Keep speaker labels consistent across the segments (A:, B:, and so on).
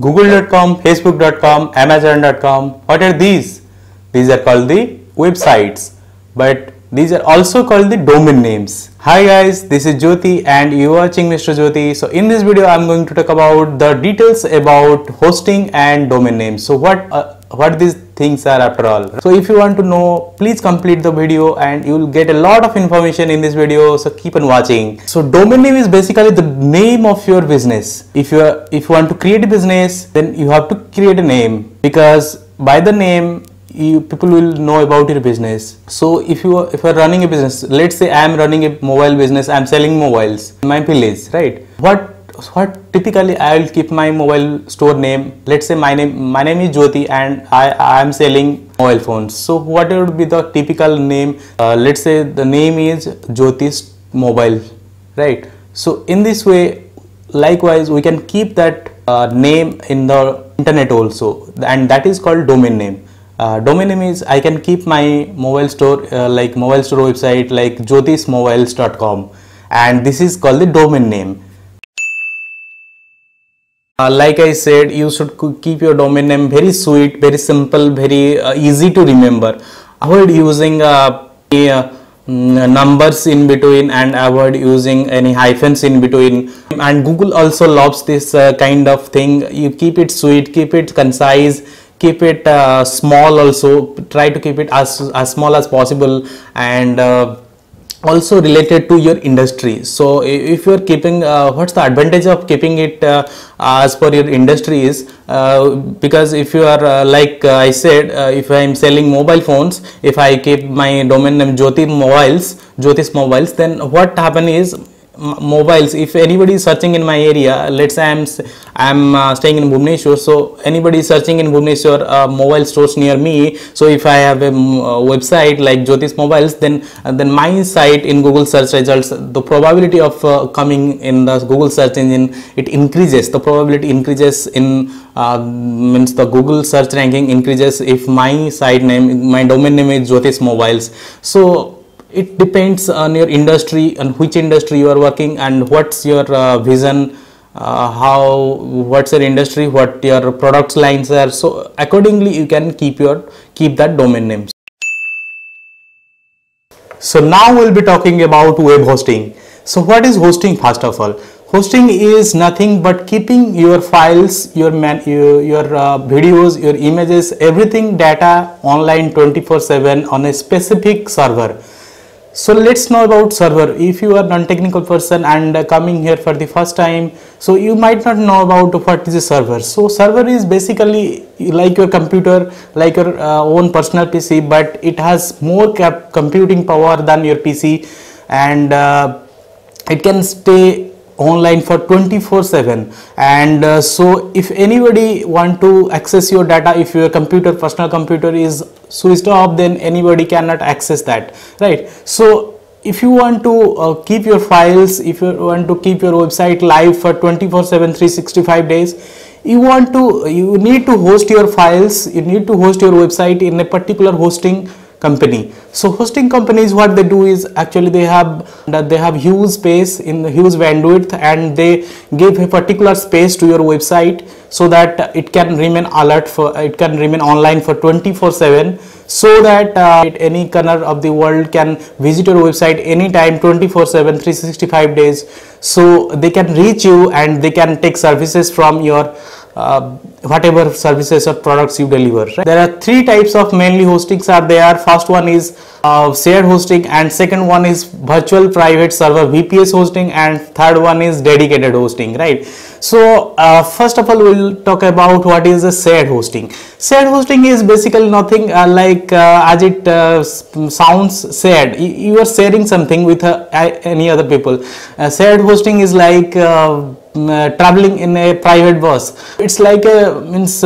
A: google.com facebook.com amazon.com what are these these are called the websites but these are also called the domain names. Hi guys, this is Jyoti and you are watching Mr. Jyoti. So in this video, I'm going to talk about the details about hosting and domain names. So what uh, what these things are after all. So if you want to know, please complete the video and you will get a lot of information in this video. So keep on watching. So domain name is basically the name of your business. If you are, if you want to create a business, then you have to create a name because by the name you, people will know about your business. So if you are, if you are running a business let's say i am running a mobile business i am selling mobiles. In my village right? What what typically i will keep my mobile store name let's say my name my name is jyoti and i i am selling mobile phones. So what would be the typical name? Uh, let's say the name is jyoti's mobile right? So in this way likewise we can keep that uh, name in the internet also. And that is called domain name uh, domain name is I can keep my mobile store uh, like mobile store website like jyotismobiles.com and this is called the domain name. Uh, like I said, you should keep your domain name very sweet, very simple, very uh, easy to remember. Avoid using uh, numbers in between and avoid using any hyphens in between and google also loves this kind of thing you keep it sweet keep it concise keep it uh, small also try to keep it as, as small as possible and uh, also related to your industry. So if you're keeping uh, what's the advantage of keeping it uh, as per your industry is uh, because if you are uh, like uh, i said uh, if i am selling mobile phones if i keep my domain name jyoti mobiles jyotis mobiles then what happen is mobiles. If anybody is searching in my area let's say i'm i'm uh, staying in bhubaneswar so anybody is searching in bhubaneswar uh, mobile stores near me so if i have a uh, website like jyotis mobiles then uh, then my site in google search results the probability of uh, coming in the google search engine it increases. The probability increases in uh, means the google search ranking increases if my site name my domain name is jyotis mobiles. So it depends on your industry and which industry you are working and what's your uh, vision uh, how what's your industry what your products lines are. So accordingly you can keep your keep that domain names so now we'll be talking about web hosting. So what is hosting first of all? Hosting is nothing but keeping your files your man your, your uh, videos your images everything data online 24 7 on a specific server so let's know about server. If you are non-technical person and coming here for the first time so you might not know about what is a server. So server is basically like your computer like your uh, own personal pc but it has more computing power than your pc and uh, it can stay online for 24 7 and uh, so if anybody want to access your data if your computer personal computer is switched off then anybody cannot access that right? So if you want to uh, keep your files if you want to keep your website live for 24 7 365 days you want to you need to host your files you need to host your website in a particular hosting company. So hosting companies what they do is actually they have they have huge space in the huge bandwidth and they give a particular space to your website so that it can remain alert for it can remain online for 24 7 so that uh, any corner of the world can visit your website anytime 24 7 365 days. So they can reach you and they can take services from your uh, whatever services or products you deliver. Right? There are three types of mainly hostings are there. First one is uh, shared hosting and second one is virtual private server VPS hosting and third one is dedicated hosting, right? So uh, first of all, we'll talk about what is a shared hosting. Shared hosting is basically nothing uh, like uh, as it uh, sounds shared. You, are sharing something with any other people. shared hosting is like uh, traveling in a private bus. It's like a means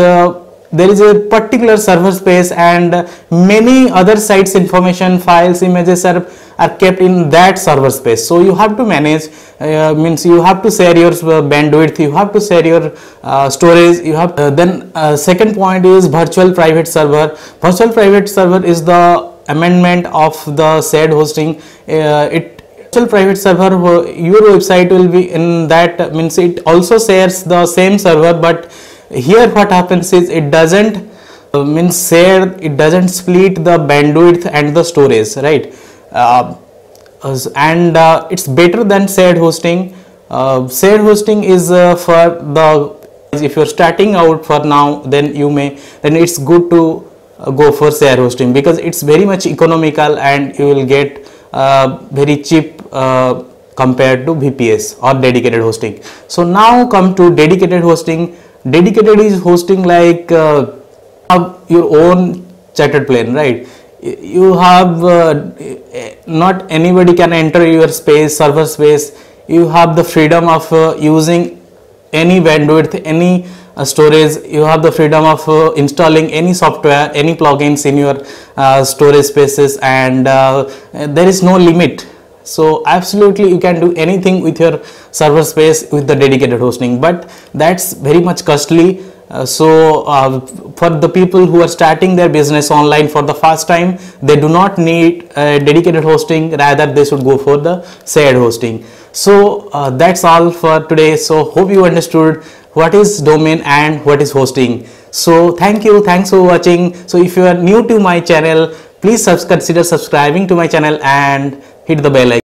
A: there is a particular server space and many other sites information files images are are kept in that server space. So you have to manage uh, means you have to share your bandwidth you have to share your uh, storage you have uh, then second point is virtual private server. Virtual private server is the amendment of the shared hosting. it virtual private server your website will be in that means it also shares the same server but here what happens is it doesn't uh, means share it doesn't split the bandwidth and the storage right? Uh, and uh, it's better than shared hosting. Uh, shared hosting is uh, for the if you're starting out for now then you may then it's good to uh, go for share hosting because it's very much economical and you will get uh, very cheap uh, compared to VPS or dedicated hosting. So now come to dedicated hosting. Dedicated is hosting like uh, your own chartered plane, right? You have uh, not anybody can enter your space, server space. You have the freedom of uh, using any bandwidth, any uh, storage you have the freedom of uh, installing any software any plugins in your storage spaces and there is no limit so absolutely you can do anything with your server space with the dedicated hosting but that's very much costly. Uh, so uh, for the people who are starting their business online for the first time they do not need dedicated hosting rather they should go for the shared hosting. So uh, that's all for today. So hope you understood what is domain and what is hosting. So thank you. Thanks for watching. So if you are new to my channel please consider subscribing to my channel and hit the bell icon